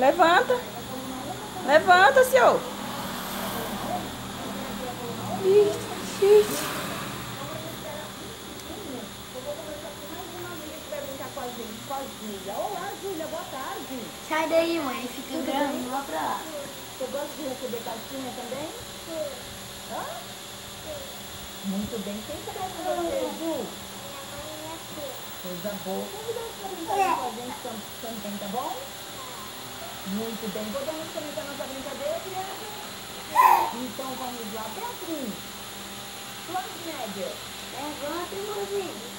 Levanta. Levanta, senhor. Ixi. Olá, Júlia, boa tarde. Sai daí, mãe. Fica gravando lá pra lá. Você gosta de receber cartinha também? Hã? Muito bem. Quem será com você, Ju? Coisa boa. Convidar você para brincar com a gente tam- também, tá bom? Muito bem. Podemos começar nossa brincadeira, criança? Então vamos lá. Beatriz, média. Levanta, irmãozinho.